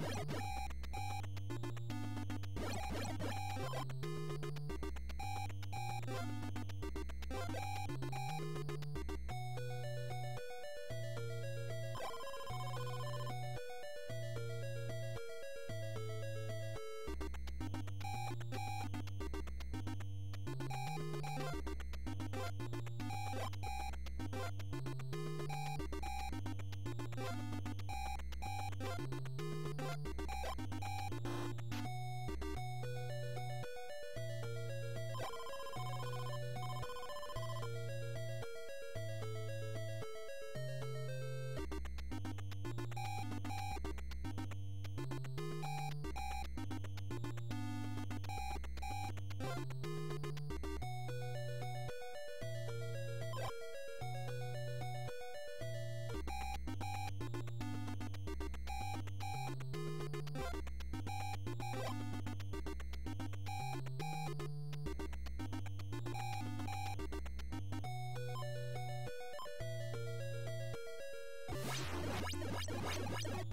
you you you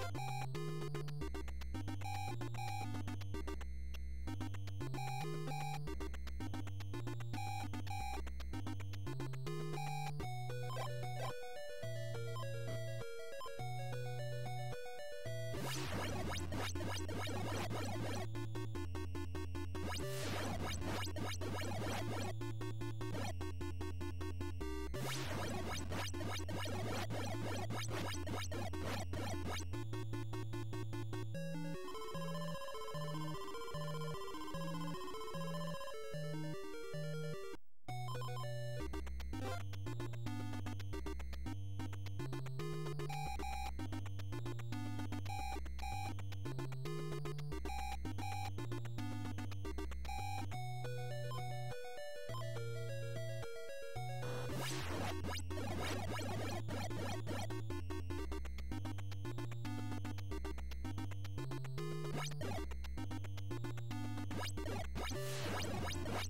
What? バス停はどこへ行くの? you